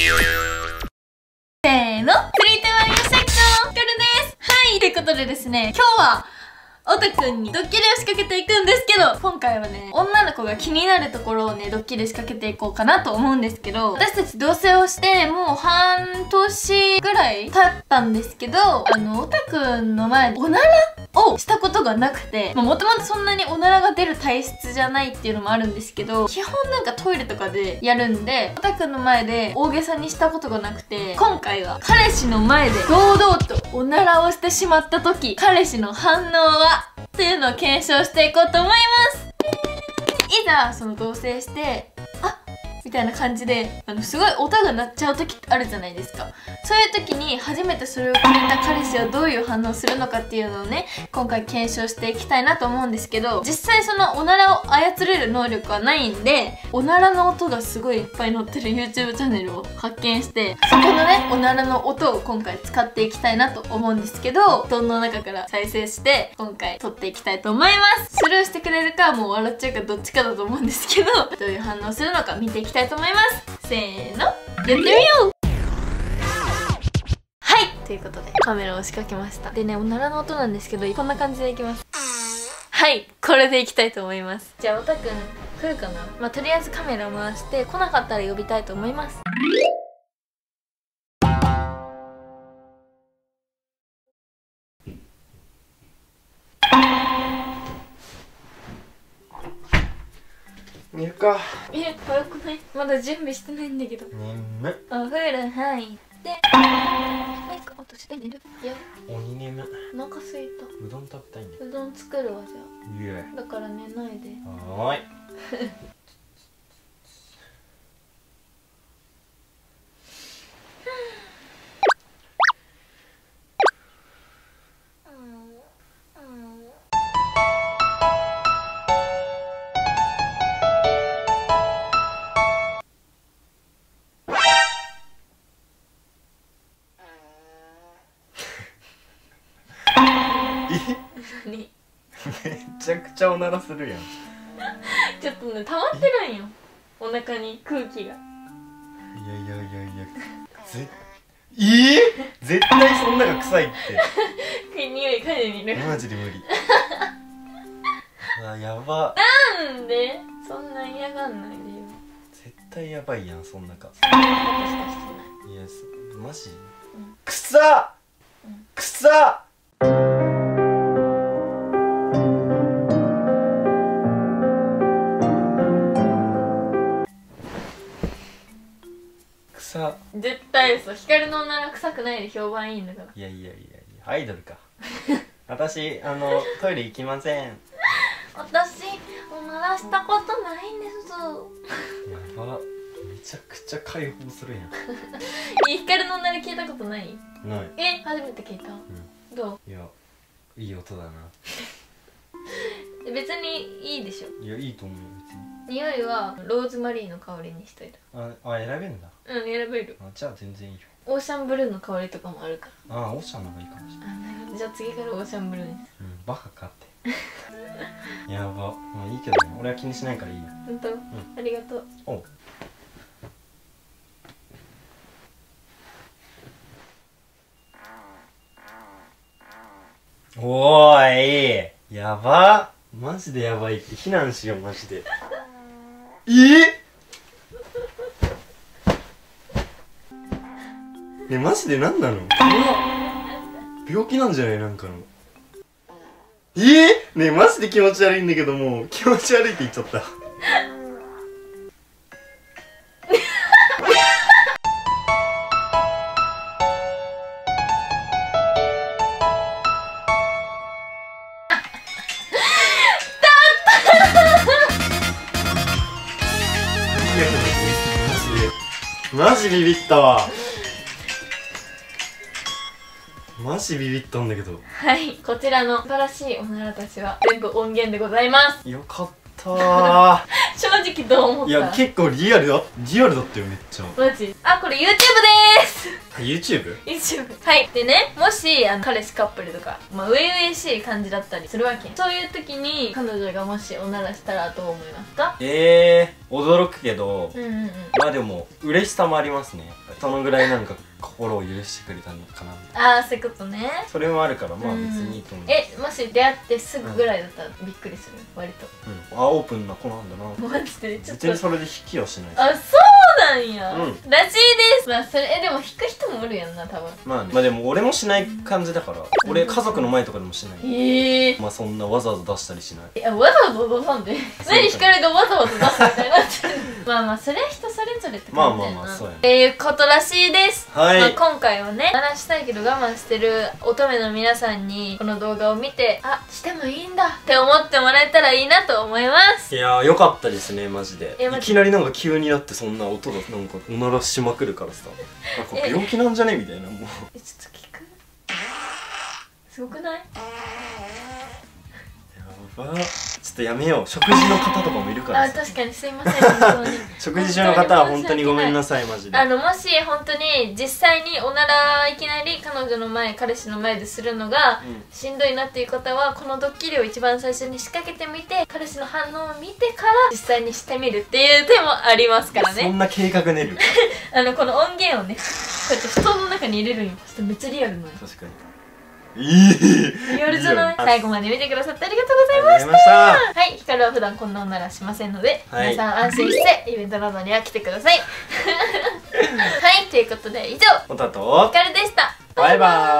せーの。釣り手はよしゃきのひかるです。はい。ということでですね今日はオタくんにドッキリを仕掛けていくんですけど今回はね女の子が気になるところをねドッキリ仕掛けていこうかなと思うんですけど私たち同棲をしてもう半年ぐらい経ったんですけどあのオタくんの前でおならをしたことがなくてもともとそんなにおならが出る体質じゃないっていうのもあるんですけど基本なんかトイレとかでやるんでオタくんの前で大げさにしたことがなくて今回は彼氏の前で堂々とおならをしてしまった時彼氏の反応はっていうのを検証していこうと思います。いざその同棲してあみたいな感じであのすごい音が鳴っちゃう時ってあるじゃないですか。そういう時に初めてそれを聞いた彼氏はどういう反応するのかっていうのをね今回検証していきたいなと思うんですけど実際そのおならを操れる能力はないんでおならの音がすごいいっぱい載ってる YouTube チャンネルを発見してそこのねおならの音を今回使っていきたいなと思うんですけど布団の中から再生して今回撮っていきたいと思います。スルーしてくれるかもう笑っちゃうかどっちかだと思うんですけどどういう反応するのか見ていきたいと思います。せーの。やってみよう。はい。ということでカメラを仕掛けました。でねおならの音なんですけどこんな感じでいきます。はい。これでいきたいと思います。じゃあおたくん来るかな？まあとりあえずカメラを回して来なかったら呼びたいと思います。か。え早くない？まだ準備してないんだけど。眠っ。お風呂入って。メイク落として寝る。いや。鬼眠。お腹すいた。うどん食べたいんだようどん作るわじゃあ。だから寝ないで。はーい めちゃくちゃおならするやん。ちょっとね溜まってるんよ。お腹に空気が。いやいやいやいや。ぜえー、絶対そんなが臭いって。匂い嗅いでみる。マジで無理。あやば。なんで？そんな嫌がんないでよ。絶対やばいやんそんなか。い。いやすマジ、うん。臭っ！うん。臭っ臭っ絶対嘘。光のおなら臭くないで評判いいんだから。いやいやいやいやアイドルか。私あのトイレ行きません。や私おならしたことないんです。ば。めちゃくちゃ解放するやん。え光のおなら聞いたことない？ない。え初めて聞いた、どう？いやいい音だな。え 別にいいでしょ。いやいいと思うよ別に。匂いはローズマリーの香りにしといた。ああ選べんだ。うん選べる。あじゃあ全然いいよ。オーシャンブルーの香りとかもあるから。あオーシャンの方がいいかもしれない。あなるほど。じゃあ次からオーシャンブルーに。すうんバカかって。やば。まあいいけどね。俺は気にしないからいいよ。本当、ありがとう。おう。おーい。やばマジでやばいって。避難しようマジで。え？ねマジで何なの？病気なんじゃない？なんかの。え？ー、ねマジで気持ち悪いんだけどもう気持ち悪いって言っちゃった。マジビビったわ。マジビビったんだけど。はいこちらの素晴らしいおならたちは全部音源でございます。よかったー 正直どう思った？いや結構リアルだリアルだったよめっちゃ。マジ？あこれ YouTube でーす！YouTube? YouTube はい。でねもしあの彼氏カップルとかまあ初々しい感じだったりするわけ。そういう時に彼女がもしおならしたらどう思いますか？えー、驚くけどうんうんうん。まあでも嬉しさもありますねそのぐらいなんか心を許してくれたのかなああそういうことね。それもあるからまあうん別にいいと思う、えもし出会ってすぐぐらいだったらびっくりする。割と。うん、あオープンな子なんだな。マジでちょっと。別にそれで引きはしない。あそうなんや、うん。らしいです。まあそれえでも引く人もおるやんな多分。まあねまあでも俺もしない感じだから。俺家族の前とかでもしない。ええまあそんなわざわざ出したりしない。いやわざわざ出さんで。何光がわざわざ出すみたいになまあまあそれは人それぞれって感じだよな。まあまあまあそうやねっていうことらしいです。はい。まあ、今回はね話したいけど我慢してる乙女の皆さんにこの動画を見てあしてもいいんだ。って思ってもらえたらいいなと思います。いやーよかったですねマジで。いきなりなんか急になってそんな音がなんかおならしまくるからさ。なんか病気なんじゃね？みたいなもう。えちょっと聞く？すごくない？やばとやめよう。食事の方とかもいるからあさ確かにすいません本当に。食事中の方は本当にごめんなさいマジで。あのもし本当に実際におならいきなり彼女の前彼氏の前でするのがうん。しんどいなっていう方はこのドッキリを一番最初に仕掛けてみて彼氏の反応を見てから実際にしてみるっていう手もありますからね。そんな計画練る。あのこの音源をねこうやって布団の中に入れるんよ。そしてめっちゃリアルなのよ。確かにいい。リアルじゃない最後まで見てくださってありがとうございました。たはいヒカルは普段こんなおならしませんので、はい。皆さん安心してイベントなどには来てください。はいということで以上。おたと。ヒカルでした。バイバーイ